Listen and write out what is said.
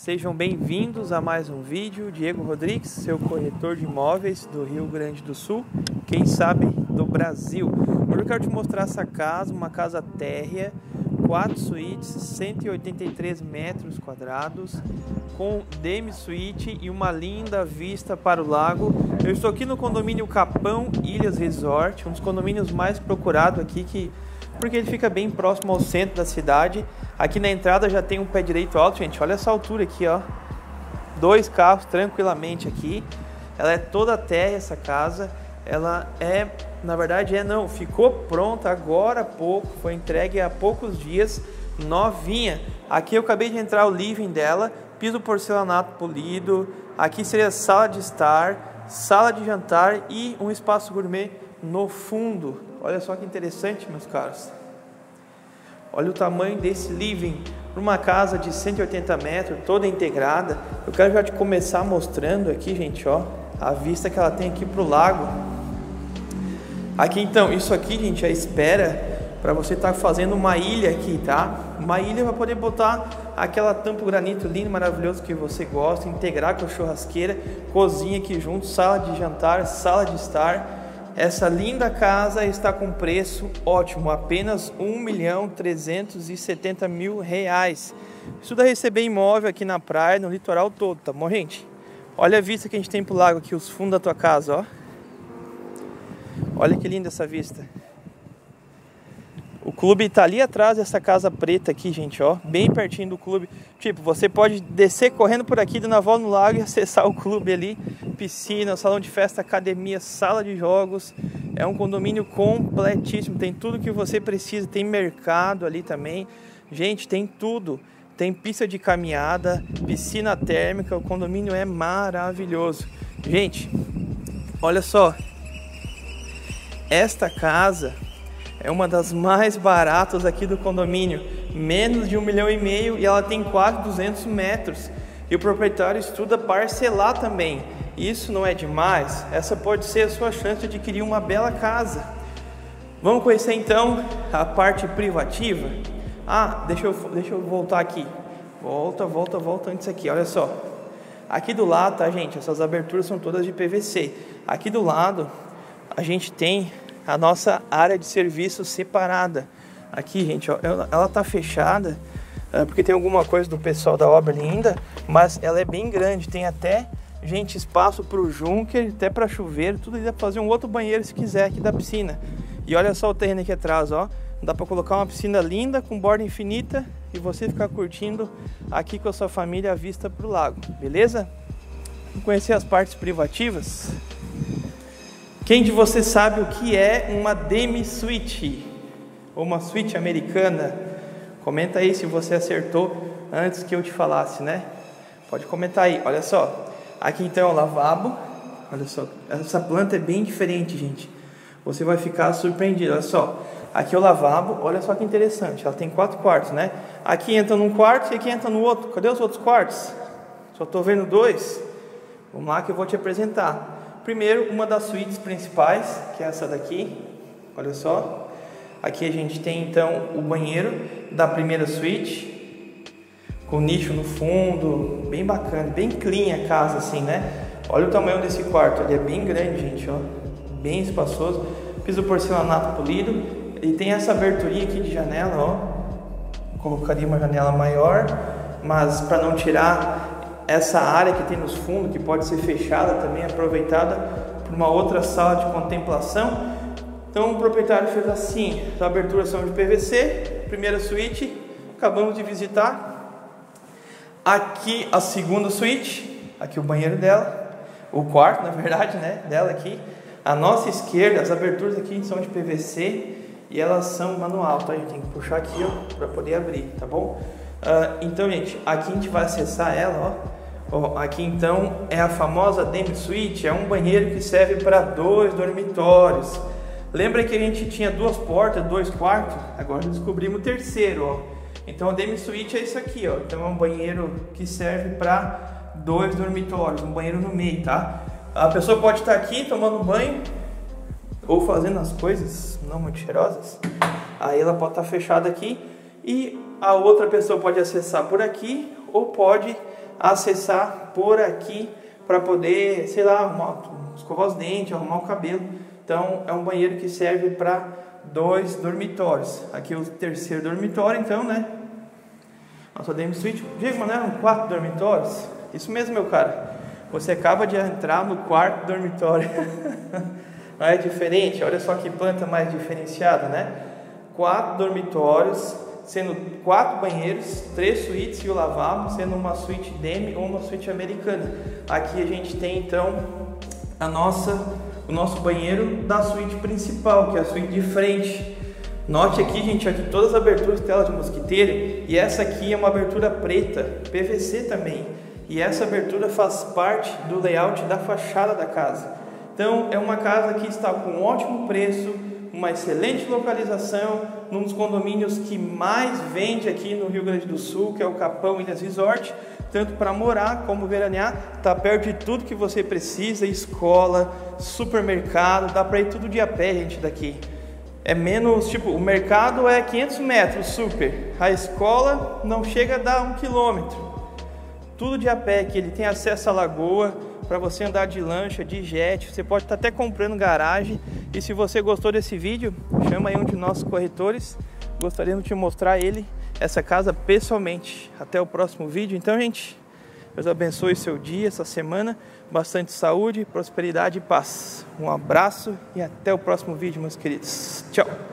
Sejam bem-vindos a mais um vídeo. Diego Rodrigues, seu corretor de imóveis do Rio Grande do Sul, quem sabe do Brasil. Hoje eu quero te mostrar essa casa, uma casa térrea, quatro suítes, 183 metros quadrados, com demi suíte e uma linda vista para o lago. Eu estou aqui no condomínio Capão Ilhas Resort, um dos condomínios mais procurados aqui que porque ele fica bem próximo ao centro da cidade. Aqui na entrada já tem um pé direito alto, gente. Olha essa altura aqui, ó. Dois carros tranquilamente aqui. Ela é toda terra essa casa. Ela é, na verdade, é não, ficou pronta agora há pouco, foi entregue há poucos dias, novinha. Aqui eu acabei de entrar o living dela, piso porcelanato polido. Aqui seria sala de estar, sala de jantar e um espaço gourmet no fundo. Olha só que interessante, meus caros. Olha o tamanho desse living uma casa de 180 metros, toda integrada. Eu quero já te começar mostrando aqui, gente, ó, a vista que ela tem aqui para o lago. Aqui então, isso aqui, gente, é a espera para você estar tá fazendo uma ilha aqui, tá? Uma ilha para poder botar aquela tampa granito lindo, maravilhoso que você gosta, integrar com a churrasqueira, cozinha aqui junto, sala de jantar, sala de estar essa linda casa está com preço ótimo, apenas um milhão trezentos e setenta mil reais. Isso dá receber imóvel aqui na praia, no litoral todo, tá gente? Olha a vista que a gente tem pro lago aqui, os fundos da tua casa, ó. Olha que linda essa vista. Clube está ali atrás dessa casa preta aqui, gente, ó, bem pertinho do clube. Tipo, você pode descer correndo por aqui, dando a volta no lago e acessar o clube ali. Piscina, salão de festa, academia, sala de jogos. É um condomínio completíssimo, tem tudo que você precisa. Tem mercado ali também. Gente, tem tudo. Tem pista de caminhada, piscina térmica. O condomínio é maravilhoso. Gente, olha só. Esta casa é uma das mais baratas aqui do condomínio, menos de um milhão e meio e ela tem quase 200 metros. E o proprietário estuda parcelar também. Isso não é demais? Essa pode ser a sua chance de adquirir uma bela casa. Vamos conhecer então a parte privativa? Ah, deixa eu, deixa eu voltar aqui. Volta, volta, volta antes aqui, olha só. Aqui do lado, tá, gente? Essas aberturas são todas de PVC. Aqui do lado, a gente tem a nossa área de serviço separada. Aqui, gente, ó, ela tá fechada é, porque tem alguma coisa do pessoal da obra ainda, mas ela é bem grande, tem até gente espaço para o junker, até para chuveiro, tudo dá para fazer um outro banheiro se quiser aqui da piscina. E olha só o terreno aqui atrás, ó. Dá para colocar uma piscina linda com borda infinita e você ficar curtindo aqui com a sua família a vista para o lago, beleza? Vamos conhecer as partes privativas. Quem de vocês sabe o que é uma demi suite ou uma suite americana? Comenta aí se você acertou antes que eu te falasse, né? Pode comentar aí. Olha só. Aqui então é o lavabo. Olha só. Essa planta é bem diferente, gente. Você vai ficar surpreendido. Olha só. Aqui é o lavabo. Olha só que interessante. Ela tem quatro quartos, né? Aqui entra num quarto e aqui entra no outro. Cadê os outros quartos? Só estou vendo dois. Vamos lá que eu vou te apresentar. Primeiro, uma das suítes principais, que é essa daqui. Olha só. Aqui a gente tem então o banheiro da primeira suíte, com nicho no fundo, bem bacana, bem clean a casa assim, né? Olha o tamanho desse quarto, ele é bem grande, gente, ó. Bem espaçoso. Piso porcelanato polido. Ele tem essa aberturinha aqui de janela, ó. Colocaria uma janela maior, mas para não tirar essa área que tem nos fundos, que pode ser fechada também, aproveitada para uma outra sala de contemplação. Então o proprietário fez assim, as aberturas são de PVC, primeira suíte, acabamos de visitar. Aqui a segunda suíte, aqui o banheiro dela, o quarto na verdade, né, dela aqui. A nossa esquerda, as aberturas aqui são de PVC e elas são manual, tá? A gente tem que puxar aqui, ó, para poder abrir, tá bom? Uh, então, gente, aqui a gente vai acessar ela, ó Oh, aqui então é a famosa Demi Suite, é um banheiro que serve para dois dormitórios. Lembra que a gente tinha duas portas, dois quartos? Agora descobrimos o terceiro, ó. Então a Demi Suite é isso aqui, ó. Então é um banheiro que serve para dois dormitórios, um banheiro no meio, tá? A pessoa pode estar aqui tomando banho ou fazendo as coisas não muito cheirosas. Aí ela pode estar fechada aqui e a outra pessoa pode acessar por aqui ou pode acessar por aqui para poder, sei lá, arrumar, escovar os dentes, arrumar o cabelo. Então é um banheiro que serve para dois dormitórios. Aqui o terceiro dormitório, então, né? Nossa DM Suite, Diego, mas eram quatro dormitórios? Isso mesmo, meu cara. Você acaba de entrar no quarto dormitório. não é diferente? Olha só que planta mais diferenciada, né? Quatro dormitórios, sendo quatro banheiros, três suítes e o lavabo, sendo uma suíte demi ou uma suíte americana. Aqui a gente tem então a nossa, o nosso banheiro da suíte principal, que é a suíte de frente. Note aqui, gente, aqui todas as aberturas tela de mosquiteiro e essa aqui é uma abertura preta, PVC também. E essa abertura faz parte do layout da fachada da casa. Então, é uma casa que está com um ótimo preço, uma excelente localização, num dos condomínios que mais vende aqui no Rio Grande do Sul, que é o Capão Ilhas Resort, tanto para morar como veranear, está perto de tudo que você precisa, escola, supermercado, dá para ir tudo de a pé, gente, daqui. É menos, tipo, o mercado é 500 metros, super. A escola não chega a dar um quilômetro tudo de a pé, que ele tem acesso à lagoa para você andar de lancha, de jet. Você pode estar tá até comprando garagem. E se você gostou desse vídeo, chama aí um de nossos corretores. Gostaríamos de mostrar ele, essa casa pessoalmente. Até o próximo vídeo. Então, gente, Deus abençoe seu dia, essa semana. Bastante saúde, prosperidade e paz. Um abraço e até o próximo vídeo, meus queridos. Tchau.